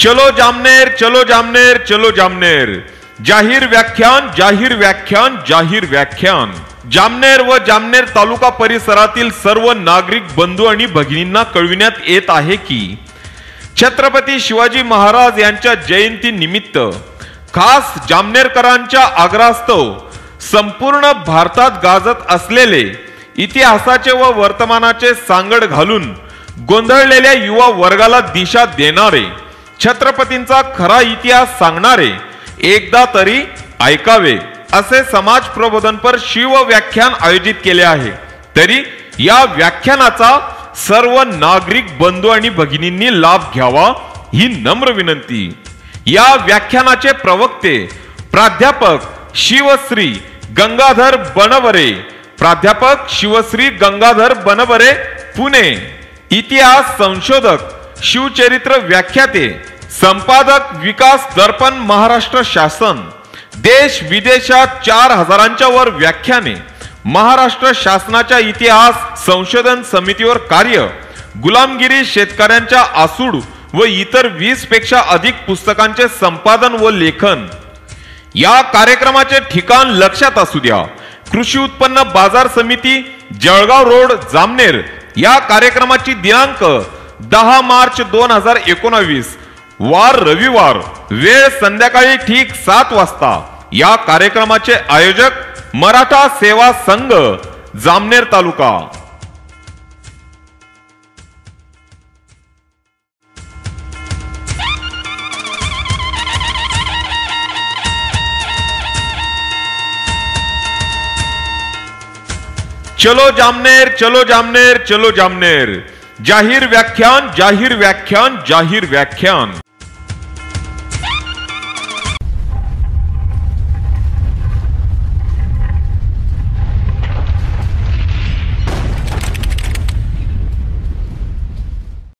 चलो जामनेर चलो जामनेर चलो जामनेर। जाहीर व्याख्यान जाहीर व्याख्यान जाहीर व्याख्यान। जामनेर व जामनेर तालुका परिसरातील सर्व नागरिक बंधू आणि भगिनींना कळविण्यात येत आहे की छत्रपती शिवाजी महाराज यांच्या जयंती निमित्त खास जामनेरकरांच्या आग्रहास्तव संपूर्ण भारतात गाजत असलेले इतिहासाचे व वर्तमानाचे सांगड घालून गोंधळलेल्या युवा वर्गाला दिशा देणारे छत्रपतींचा खरा इतिहास सांगणारे एकदा तरी ऐकावे असे समाज प्रबोधनपर शिव व्याख्यान आयोजित केले आहे. तरी या व्याख्यानाचा सर्व नागरिक बंधू आणि भगिनींनी लाभ घ्यावा ही नम्र विनंती. या व्याख्यानाचे प्रवक्ते प्राध्यापक शिवश्री गंगाधर बनवरे. प्राध्यापक शिवश्री गंगाधर बनवरे पुणे. इतिहास संशोधक शिवचरित्र व्याख्याते संपादक विकास दर्पण महाराष्ट्र शासन. देश विदेशात चार हजारांच्या वर व्याख्याने. महाराष्ट्र शासनाच्या इतिहास संशोधन समितीवर कार्य. गुलामगिरी शेतकऱ्यांच्या आसूड व इतर वीसपेक्षा अधिक पुस्तकांचे संपादन व लेखन. या कार्यक्रमाचे ठिकाण लक्षात असू द्या. कृषी उत्पन्न बाजार समिती जळगाव रोड जामनेर. या कार्यक्रमाची दिनांक दहा मार्च दोन हजार एकोणावीस वार रविवार वेळ संध्याकाळी ठीक सात वाजता. या कार्यक्रमाचे आयोजक मराठा सेवा संघ जामनेर तालुका. चलो जामनेर चलो जामनेर चलो जामनेर. जाहीर व्याख्यान जाहीर व्याख्यान जाहीर व्याख्यान.